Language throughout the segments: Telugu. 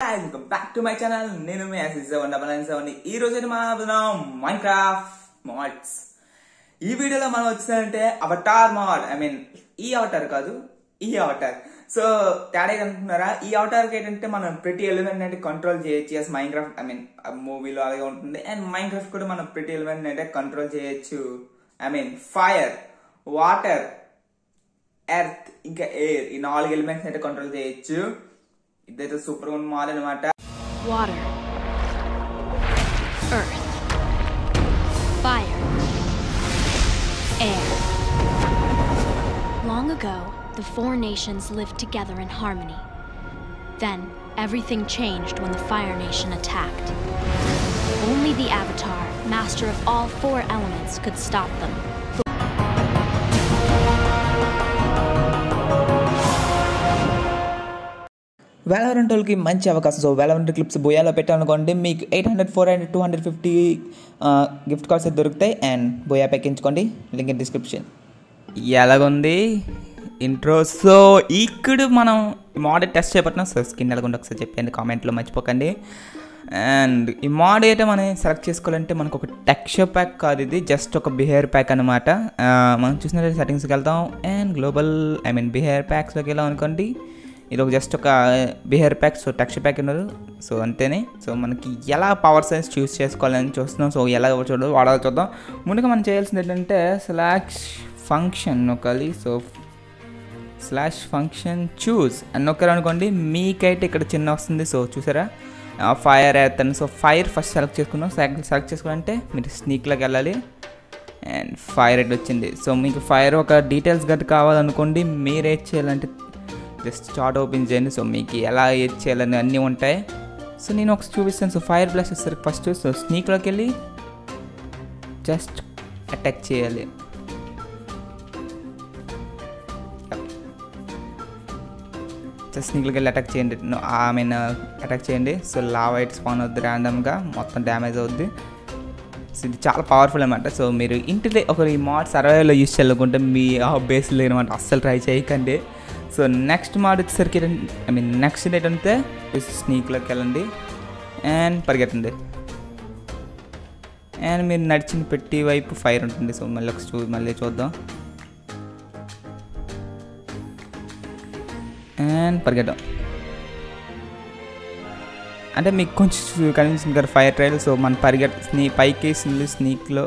Welcome back to my channel నేను మీ సెవెన్ డబల్ నైన్ సెవెన్. ఈ రోజు మనం మైన్ క్రాఫ్ట్ మాడ్స్ ఈ వీడియోలో మనం వచ్చిందంటే అవటార్ మాడ్ ఐ మీన్ ఈ అవటార్ కాదు ఈ అవటార్ సో తేడా అనుకుంటున్నారా ఈ అవతార్కి ఏంటంటే మనం ప్రతి ఎలిమెంట్ అంటే కంట్రోల్ చేయొచ్చు. Yes Minecraft I mean మూవీలో అలాగే ఉంటుంది. అండ్ మైన్ క్రాఫ్ట్ కూడా మనం ప్రతి ఎలిమెంట్ అంటే కంట్రోల్ చేయొచ్చు. I mean fire water earth ఇంకా ఎయిర్ ఈ నాలుగు ఎలిమెంట్స్ అయితే కంట్రోల్ చేయొచ్చు. ఇదైతే సూపర్ ఉన్న మాల్ అనమాట Water. Earth. Fire. Air. Long ago, the four nations lived together in harmony. Then, everything changed when the Fire Nation attacked. Only the Avatar, master of all four elements, could stop them. Valorant వాళ్ళకి మంచి అవకాశం. సో వేలవరెంట్ క్లిప్స్ బోయాలో పెట్టాలనుకోండి మీకు eight hundred four hundred two hundred fifty gift cards అయితే దొరుకుతాయి. అండ్ బోయా ఎక్కించుకోండి లింక్ ఇన్ డిస్క్రిప్షన్ ఎలాగుంది? ఇంట్రో సో ఇక్కడ మనం మోడల్ టెస్ట్ చేపట్టినాం. సో స్కిన్ ఎలాగుండి ఒకసారి చెప్పండి కామెంట్లో మర్చిపోకండి. అండ్ ఈ మోడ్ అయితే మనం సెలెక్ట్ చేసుకోవాలంటే మనకు ఒక టెక్స్చర్ ప్యాక్ కాదు ఇది. జస్ట్ ఒక బిహేవియర్ ప్యాక్ అనమాట మనం చూసినట్టు సెట్టింగ్స్కి వెళ్తాం. And global I mean behaviour ప్యాక్స్లోకి వెళ్ళాం అనుకోండి. ఇది ఒక జస్ట్ ఒక behaviour pack so text pack ఉన్నారు సో అంతేనే. సో మనకి ఎలా పవర్ సైన్స్ చూస్ చేసుకోవాలని చూస్తున్నాం. సో ఎలా చూడదు వాడాలి చూద్దాం. ముందుగా మనం చేయాల్సింది ఏంటంటే స్లాష్ ఫంక్షన్ నొక్కాలి సో స్లాష్ ఫంక్షన్ చూస్ అని నొక్కారు అనుకోండి మీకైతే ఇక్కడ చిన్న వస్తుంది. సో చూసారా? ఫైర్ ఎత్తను సో ఫైర్ ఫస్ట్ సెలెక్ట్ చేసుకున్నాం. సెలెక్ట్ చేసుకోవాలంటే మీరు స్నీక్లోకి వెళ్ళాలి. అండ్ ఫైర్ ఎడ్ వచ్చింది. సో మీకు ఫైర్ ఒక డీటెయిల్స్ గట్ట కావాలనుకోండి మీరు ఏం చేయాలంటే జస్ట్ స్టార్ట్ ఓపెన్ చేయండి సో మీకు ఎలా ఏది చేయాలని అన్నీ ఉంటాయి. సో నేను ఒకసారి చూపిస్తాను. సో ఫైర్ బ్లాస్ట్ వచ్చేసరికి ఫస్ట్. సో స్నీక్లోకి వెళ్ళి జస్ట్ అటాక్ చేయాలి. జస్ట్ స్నీక్లోకి వెళ్ళి అటాక్ చేయండి. ఐ మీన్ అటాక్ చేయండి. సో లావైట్ వైట్ స్పాన్ అవుద్ది ర్యాండమ్గా మొత్తం డ్యామేజ్ అవుద్ది. సో ఇది చాలా పవర్ఫుల్ అనమాట సో మీరు ఇంటిలో ఒక ఈ మాడ్ సర్వైవ్లో యూస్ చేయాలనుకుంటే మీ బేస్ లేనమాట. అస్సలు ట్రై చేయకండి. సో నెక్స్ట్ మాడ్ వచ్చేసరికి ఐ మీన్ నెక్స్ట్ ఏంటంటే స్నీక్లోకి వెళ్ళండి. అండ్ పరిగెత్తండి అండ్ మీరు నడిచిన పెట్టి వైపు ఫైర్ ఉంటుంది. సో మళ్ళీ ఒక చూ మళ్ళీ చూద్దాం. అండ్ పరిగెత్తాం అంటే మీకు కొంచెం కనిపిస్తుంది కదా ఫైర్ ట్రైల్ సో మన పరిగెట్ స్నీ పైకి వేసింది స్నీక్లో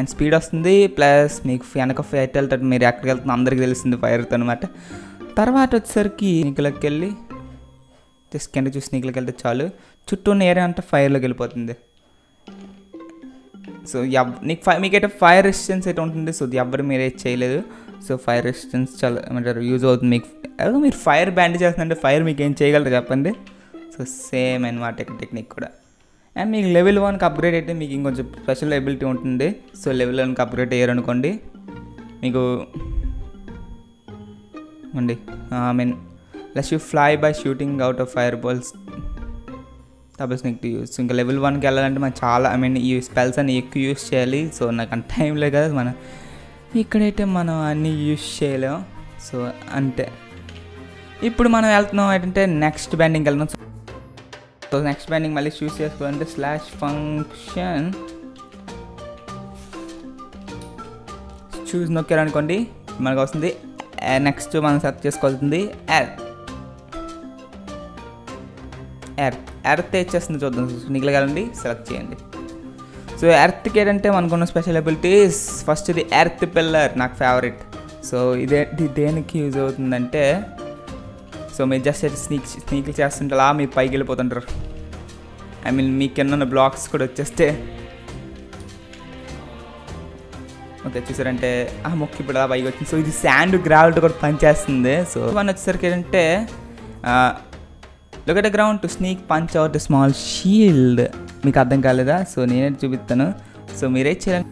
అండ్ స్పీడ్ వస్తుంది ప్లస్ మీకు వెనక ఫైట్ వెళ్తాడు మీరు ఎక్కడికి వెళ్తున్నా అందరికీ తెలుస్తుంది ఫైర్ అనమాట తర్వాత వచ్చేసరికి నీకులకి వెళ్ళి జస్ట్ కింద చూసి నీకులకి వెళ్తే చాలు. చుట్టూ ఉన్న ఏరియా అంతా ఫైర్లోకి వెళ్ళిపోతుంది. సో ఎవ్ నీకు ఫై మీకైతే ఫైర్ రెసిస్టెన్స్ అయితే ఉంటుంది సో ఎవ్వరు మీరు ఏది చేయలేదు. సో ఫైర్ రెసిస్టెన్స్ చాలా ఏమంటారు యూజ్ అవుతుంది మీకు. అలాగే మీరు ఫైర్ బ్యాండ్ చేస్తుందంటే ఫైర్ మీకు ఏం చేయగలరు చెప్పండి. సో సేమ్ అనమాట టెక్నిక్ కూడా. అండ్ మీకు లెవెల్ వన్కి అప్గ్రేడ్ అయితే మీకు ఇంకొంచెం స్పెషల్ ఎబిలిటీ ఉంటుంది సో లెవెల్ వన్కి అప్గ్రేడ్ అయ్యారనుకోండి మీకు అండి I mean lets you fly by shooting out of fire balls double sneak use ఇంకా లెవెల్ వన్కి వెళ్ళాలంటే మనం చాలా ఐ మీన్ ఈ స్పెల్స్ అన్ని ఎక్కువ యూస్ చేయాలి. సో నాకు అంత టైం లేదు కదా మనం ఇక్కడైతే మనం అన్నీ యూస్ చేయలేం. సో అంతే. ఇప్పుడు మనం వెళ్తున్నాం ఏంటంటే నెక్స్ట్ బ్యాండింగ్కి వెళ్తున్నాం సో నెక్స్ట్ బ్యాండింగ్ మళ్ళీ చూస్ చేసుకోవాలంటే స్లాష్ ఫంక్షన్ చూస్ నొక్కారనుకోండి మనకు వస్తుంది eh, నెక్స్ట్ మనం సెర్చ్ చేసుకోవాల్సింది ఎర్త్ ఎర్త్ ఎర్త్ ఇచ్చేస్తుంది చూద్దాం నిగలగాలండి సెలెక్ట్ చేయండి. సో ఎర్త్కి ఏంటంటే మనకున్న స్పెషల్ అబిలిటీస్ ఫస్ట్ ఇది ఎర్త్ పిల్లర్ నాకు ఫేవరెట్ సో ఇదే ఇది దేనికి యూజ్ అవుతుందంటే సో మీరు జస్ట్ స్నీక్ స్నీక్లు చేస్తుంటే అలా మీరు పైకి వెళ్ళిపోతుంటారు. ఐ మీన్ మీ కింద బ్లాక్స్ కూడా వచ్చేస్తే. ఓకే చూసారంటే ఆ మొక్క ఇప్పుడు అలా పైకి వచ్చింది. సో ఇది శాండ్ గ్రావెల్తో కూడా పనిచేస్తుంది. సో వన్ వచ్చేసరికి ఏంటంటే locate ground to sneak punch out the small shield మీకు అర్థం కాలేదా? సో నేనే చూపిస్తాను. సో మీరే చేయాలి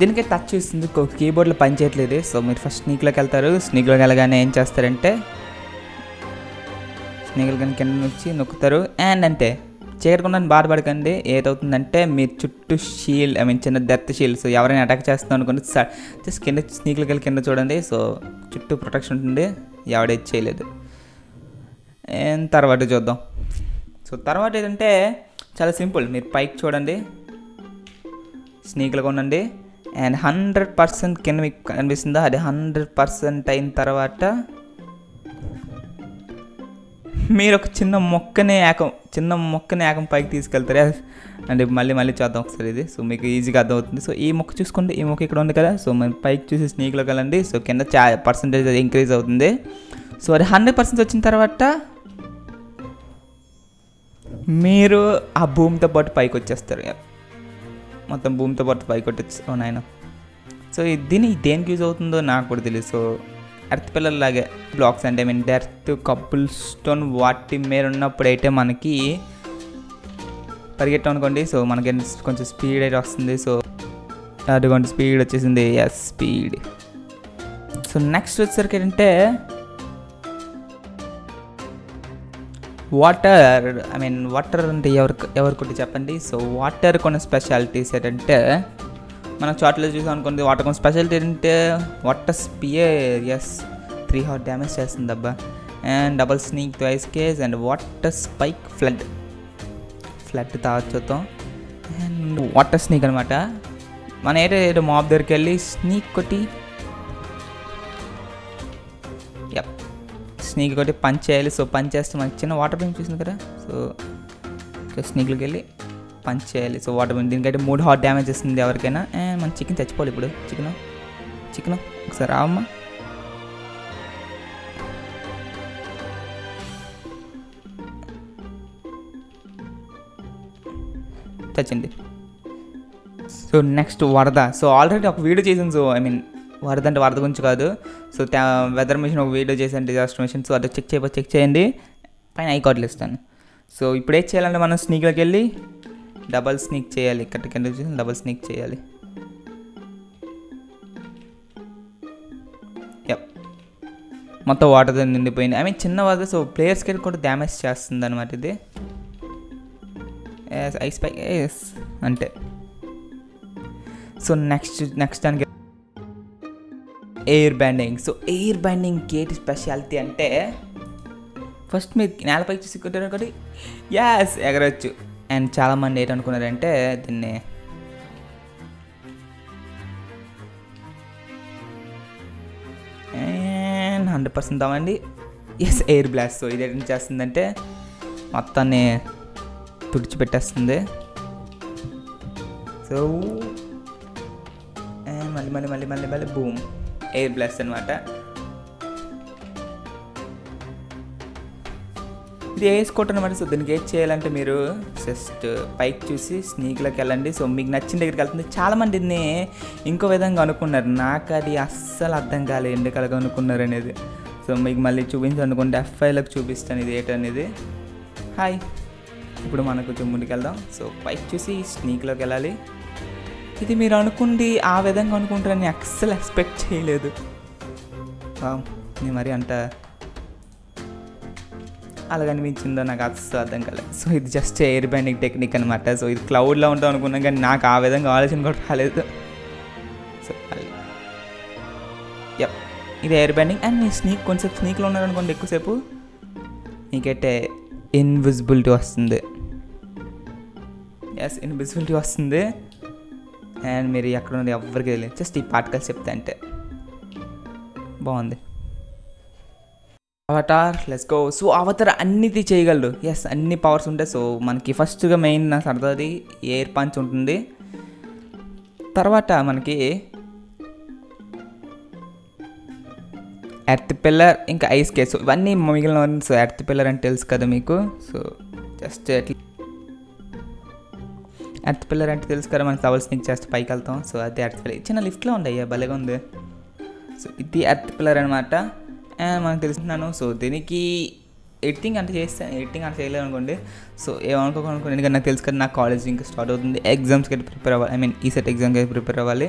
దీనికే టచ్ చేస్తుంది. కీబోర్డ్లో పని చేయట్లేదు. సో మీరు ఫస్ట్ స్నీక్లోకి వెళ్తారు. స్నీక్లోకి వెళ్ళగానే ఏం చేస్తారంటే స్నేహితులు కానీ కింద వచ్చి నొక్కుతారు. అండ్ అంతే. చేరకుండా బాధపడకండి. ఏదవుతుందంటే మీ చుట్టూ షీల్డ్ ఐ మీన్ చిన్న డెత్ షీల్డ్స్ ఎవరైనా అటాక్ చేస్తాం అనుకోండి జస్ట్ కింద స్నీక్లకి వెళ్ళి కింద చూడండి. సో చుట్టూ ప్రొటెక్షన్ ఉంటుంది. ఎవడేది చేయలేదు. ఏం తర్వాత చూద్దాం. సో తర్వాత ఏంటంటే చాలా సింపుల్. మీరు పైకి చూడండి. స్నీక్లుగా ఉండండి అండ్ హండ్రెడ్ పర్సెంట్ కింద మీకు కనిపిస్తుందా? అది హండ్రెడ్ పర్సెంట్ అయిన తర్వాత మీరు ఒక చిన్న మొక్కనే ఏకం చిన్న మొక్కని ఏకం పైకి తీసుకెళ్తారు. అంటే మళ్ళీ మళ్ళీ చూద్దాం ఒకసారి ఇది. సో మీకు ఈజీగా అర్థమవుతుంది. సో ఈ మొక్క చూసుకోండి. ఈ మొక్క ఇక్కడ ఉంది కదా. సో మనం పైకి చూసి స్నేక్లో కలండి సో కింద చా పర్సంటేజ్ ఇంక్రీజ్ అవుతుంది. సో అది హండ్రెడ్ పర్సెంట్ వచ్చిన తర్వాత మీరు ఆ భూమితో పాటు పైకి వచ్చేస్తారు. మొత్తం భూమితో పాటు పైకి వచ్చి నాయన. సో ఇది దీని దేనికి యూజ్ అవుతుందో నాకు కూడా తెలియదు సో ఎర్త్ పిల్లల్లాగే బ్లాక్స్ అంటే I mean dirt cobblestone వాటి మీద ఉన్నప్పుడు అయితే మనకి పరిగెట్టాం అనుకోండి. సో మనకి కొంచెం స్పీడ్ అయితే వస్తుంది. సో అటువంటి స్పీడ్ వచ్చేసింది. ఎస్ స్పీడ్ సో నెక్స్ట్ వచ్చేసరికి ఏంటంటే వాటర్ ఐ మీన్ వాటర్ అంటే ఎవరికి ఎవరికొట్టి చెప్పండి? సో వాటర్ కొన్ని స్పెషాలిటీస్ ఏంటంటే మనం చాట్లో చూసాం అనుకోండి వాటర్ కొన్ని స్పెషాలిటీ ఏంటంటే water spear S three heart damage చేస్తుంది అబ్బా. And double sneak twice cage and water spike flood flood తాగొచ్చుతాం and water sneak అనమాట మన ఏదో ఏదో మాబ్ దగ్గరికి వెళ్ళి స్నీక్ కొట్టి యప్ స్నీక్ కొట్టి పంచ్ చేయాలి. సో పంచ్ చేస్తే మనకి చిన్న వాటర్ బీమ్ చూసింది కదా. సో స్నీక్లోకి వెళ్ళి పంచ్ చేయాలి. సో వాటర్ బీమ్ దీనికైతే మూడు హాట్ డ్యామేజ్ ఇస్తుంది ఎవరికైనా. మన చికెన్ చచ్చిపోవాలి ఇప్పుడు. చికెన్. చికెన్. ఒకసారి రావమ్మా. చచ్చింది సో నెక్స్ట్ వరద. సో ఆల్రెడీ ఒక వీడియో చేసాను సో ఐ మీన్ వరద అంటే వరద గురించి కాదు. సో వెదర్ మిషన్ ఒక వీడియో చేశాను. Disaster mission. సో అది చెక్ చేయబో చెక్ చేయండి. పైన ఐ కార్డులు ఇస్తాను. సో ఇప్పుడు ఏం చేయాలంటే మనం స్నీక్లోకి వెళ్ళి డబల్ స్నీక్ చేయాలి ఇక్కడ కింద చూసి డబల్ స్నీక్ చేయాలి. మొత్తం వాటర్ నిండిపోయింది. ఐ మీన్ చిన్న వాటర్ సో ప్లేయర్స్కి కూడా డ్యామేజ్ చేస్తుంది అనమాట ఇది. ఎస్ ఐస్ పై ఎస్ అంటే సో నెక్స్ట్ నెక్స్ట్ దానికి air bending so air bending ఏంటి స్పెషాలిటీ అంటే ఫస్ట్ మీరు నేలపై చూసి కొట్టారు ఒకటి యాస్ ఎగరొచ్చు. అండ్ చాలామంది ఏంటనుకున్నారంటే దీన్ని అండ్ హండ్రెడ్ పర్సెంట్ అవ్వండి. ఎస్ ఎయిర్ బ్లాస్ట్ సో ఇది ఏం చేస్తుందంటే మొత్తాన్ని తుడిచిపెట్టేస్తుంది. సో మళ్ళీ మళ్ళీ మళ్ళీ మళ్ళీ మళ్ళీ బూమ్ ఎయిర్ బ్లాస్ట్ అనమాట ఇది వేసుకోవటం అనమాట సో దీనికి ఏం చేయాలంటే మీరు జస్ట్ పైకి చూసి స్నీక్లోకి వెళ్ళండి. సో మీకు నచ్చిన దగ్గరికి వెళ్తుంది. చాలామంది దీన్ని ఇంకో విధంగా అనుకున్నారు. నాకు అది అస్సలు అర్థం కాలేదు ఎందుకు అనుకున్నారు అనేది. సో మీకు మళ్ళీ చూపించాలనుకుంటే ఎఫ్ఐలకు చూపిస్తాను ఇది ఏంటనేది హాయ్ ఇప్పుడు మనకు కొంచెం ముందుకెళ్దాం సో పైకి చూసి స్నీక్లోకి వెళ్ళాలి. ఇది మీరు అనుకుంది ఆ విధంగా అనుకుంటారని అస్సలు ఎక్స్పెక్ట్ చేయలేదు. నేను మరి అంట అలాగనిపించిందో నాకు అస్సలు అర్థం కాలేదు. సో ఇది జస్ట్ ఎయిర్ బ్యాండింగ్ టెక్నిక్ అనమాట సో ఇది క్లౌడ్లో ఉంటాం అనుకున్నాం కానీ నాకు ఆ విధంగా ఆలోచన కూడా రాలేదు. సో యప్ ఇది ఎయిర్ బ్యాండింగ్ అండ్ మీ స్నీక్ కొంచెం స్నీక్లో ఉన్నారనుకోండి ఎక్కువసేపు. మీకైతే ఇన్విజిబిలిటీ వస్తుంది. ఎస్ ఇన్విజిబిలిటీ వస్తుంది. అండ్ మీరు ఎక్కడ ఉన్నది ఎవరికి తెలియదు. జస్ట్ ఈ పాటకల్ చెప్తే అంటే. బాగుంది. Avatar let's go so Avatar అన్నిది చేయగలడు. ఎస్ అన్ని పవర్స్ ఉంటాయి సో మనకి ఫస్ట్గా మెయిన్ నా సరదాది ఎయిర్ పంచ్ ఉంటుంది. తర్వాత మనకి ఎర్త్ పిల్లర్ ఇంకా ఐస్ కేస్ ఇవన్నీ మిగిలిన సో ఎర్త్ పిల్లర్ అని తెలుసు కదా మీకు. సో జస్ట్ ఎట్లా ఎర్త్ పిల్లర్ అంటే తెలుసు కదా మనకి టవల్స్ నీకు జస్ట్ పైకి వెళ్తాం. సో అది ఎర్త్ పిల్లర్ చిన్న లిఫ్ట్లో ఉంది అయ్యా భలేగా ఉంది. సో ఇది ఎర్త్ పిల్లర్ అనమాట మనకు తెలుసుకున్నాను సో దీనికి ఎడిటింగ్ అంటే చేస్తాను ఎడిటింగ్ అంటే చేయలేదు అనుకోండి. సో ఏమనుకోకుండా ఎందుకంటే నాకు తెలుసు కదా నా కాలేజ్ ఇంకా స్టార్ట్ అవుతుంది. ఎగ్జామ్స్కి అయితే ప్రిపేర్ అవ్వాలి. ఐ మీన్ ఈ సెట్ ఎగ్జామ్కి అయితే ప్రిపేర్ అవ్వాలి.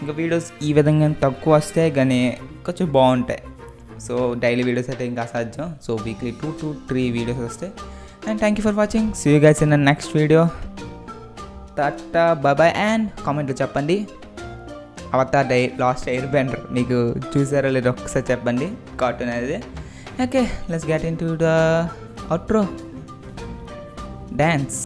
ఇంకా వీడియోస్ ఈ విధంగా తక్కువ వస్తే కానీ కొంచెం బాగుంటాయి. సో డైలీ వీడియోస్ అయితే ఇంకా అసాధ్యం. So weekly two to three videos వస్తాయి. And thank you for watching see you guys in next video tata bye bye and కామెంట్లో చెప్పండి. Avatar the last air bender. మీకు చూసారో లేదో ఒకసారి చెప్పండి కార్టూన్ అనేది. Okay let's get into the outro dance